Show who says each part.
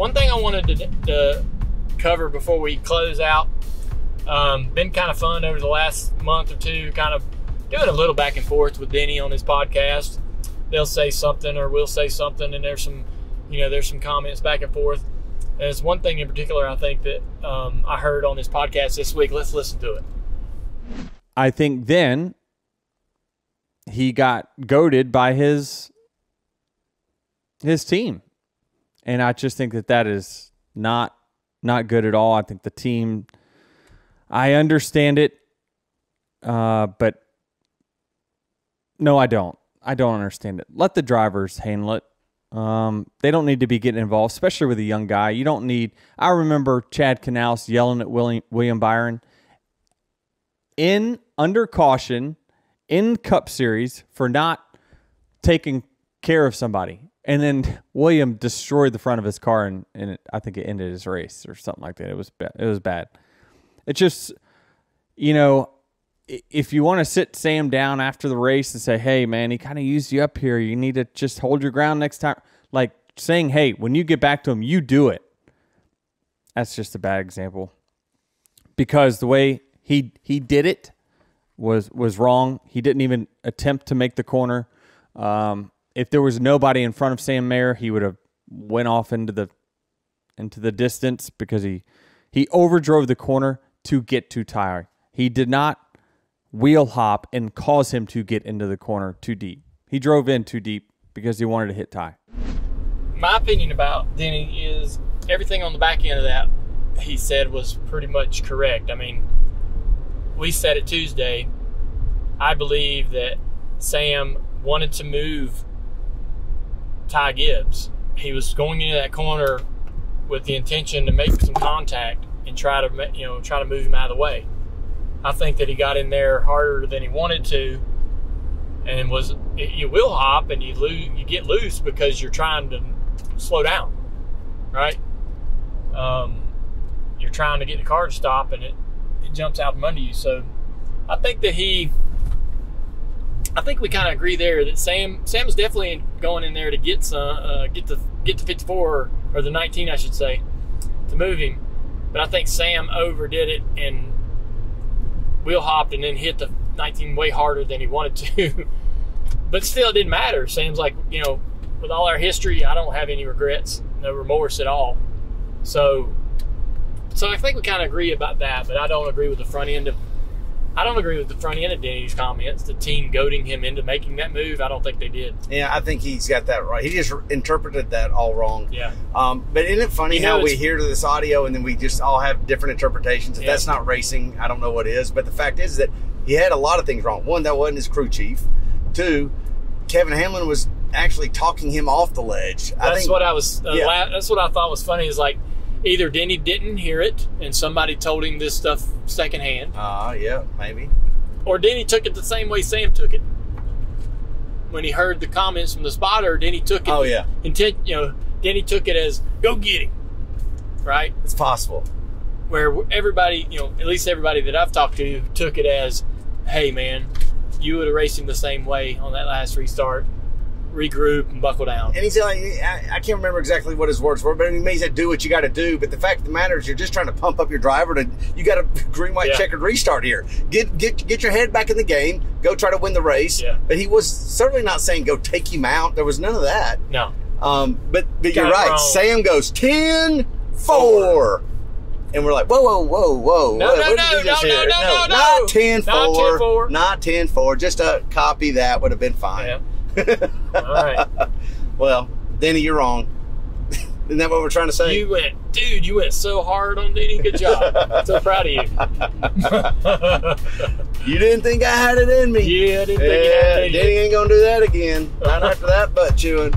Speaker 1: one thing I wanted to, to cover before we close out. Um, been kind of fun over the last month or two, kind of doing a little back and forth with Denny on his podcast. They'll say something or we'll say something, and there's some, you know, there's some comments back and forth. There's one thing in particular I think that um, I heard on his podcast this week. Let's listen to it.
Speaker 2: I think then he got goaded by his his team, and I just think that that is not not good at all. I think the team. I understand it, uh, but no, I don't. I don't understand it. Let the drivers handle it. Um, they don't need to be getting involved, especially with a young guy. You don't need. I remember Chad Knaus yelling at William, William Byron in under caution in Cup Series for not taking care of somebody. And then William destroyed the front of his car, and, and it, I think it ended his race or something like that. It was bad. It was bad. It just, you know, if you want to sit Sam down after the race and say, "Hey, man, he kind of used you up here. You need to just hold your ground next time," like saying, "Hey, when you get back to him, you do it." That's just a bad example because the way he he did it was was wrong. He didn't even attempt to make the corner. Um, if there was nobody in front of Sam Mayer, he would have went off into the into the distance because he he overdrove the corner to get to Ty. He did not wheel hop and cause him to get into the corner too deep. He drove in too deep because he wanted to hit Ty.
Speaker 1: My opinion about Denny is everything on the back end of that he said was pretty much correct. I mean, we said it Tuesday. I believe that Sam wanted to move Ty Gibbs. He was going into that corner with the intention to make some contact and try to you know try to move him out of the way. I think that he got in there harder than he wanted to, and was wheel hop and you lose you get loose because you're trying to slow down, right? Um, you're trying to get the car to stop and it, it jumps out from under you. So I think that he I think we kind of agree there that Sam Sam's definitely going in there to get some uh, get the get the 54 or the 19 I should say to move him, but I think Sam overdid it and wheel hopped and then hit the 19 way harder than he wanted to. but still, it didn't matter. Sam's like you know, with all our history, I don't have any regrets, no remorse at all. So, so I think we kind of agree about that, but I don't agree with the front end of I don't agree with the front end of Denny's comments. The team goading him into making that move. I don't think they did.
Speaker 3: Yeah, I think he's got that right. He just interpreted that all wrong.
Speaker 1: Yeah.
Speaker 3: Um, but isn't it funny
Speaker 1: You know,
Speaker 3: how we hear this audio and then we just all have different interpretations? If
Speaker 1: Yeah.
Speaker 3: that's not racing, I don't know what is. But the fact is that he had a lot of things wrong. One, that wasn't his crew chief. Two, Kevin Hamlin was actually talking him off the ledge. I
Speaker 1: That's
Speaker 3: think
Speaker 1: what I was. Uh,
Speaker 3: Yeah.
Speaker 1: la- that's what I thought was funny. Is like either Denny didn't hear it and somebody told him this stuff secondhand,
Speaker 3: Uh, yeah, maybe.
Speaker 1: or Denny took it the same way Sam took it. When he heard the comments from the spotter, Denny took it.
Speaker 3: Oh, yeah.
Speaker 1: Intent, you know, Denny took it as "Go get him," right?
Speaker 3: It's possible.
Speaker 1: Where everybody, you know, at least everybody that I've talked to took it as, "Hey, man, you would have raced him the same way on that last restart. Regroup and buckle down."
Speaker 3: And he said, like, I, I can't remember exactly what his words were, but he said, do what you got to do. But the fact of the matter is, you're just trying to pump up your driver to, you got a green, white,
Speaker 1: Yeah.
Speaker 3: checkered restart here. Get, get, get your head back in the game. Go try to win the race.
Speaker 1: Yeah.
Speaker 3: But he was certainly not saying go take him out. There was none of that.
Speaker 1: No,
Speaker 3: Um, but, but you're right.
Speaker 1: wrong.
Speaker 3: Sam goes 10 4. And we're like, whoa, whoa, whoa, whoa.
Speaker 1: No,
Speaker 3: what,
Speaker 1: no, no, no, no, no, no, no.
Speaker 3: Not 10
Speaker 1: Not
Speaker 3: 4.
Speaker 1: 10-4.
Speaker 3: Not 10 4. Just a copy that would have been fine.
Speaker 1: yeah. All right.
Speaker 3: Well, Danny, you're wrong. Isn't that what we're trying to say?
Speaker 1: You went, dude. You went so hard on Denny. Good job. so proud of you.
Speaker 3: You didn't think I had it in me.
Speaker 1: yeah, I didn't think you
Speaker 3: Yeah,
Speaker 1: had it.
Speaker 3: Danny ain't gonna do that again. Not after that butt chewing.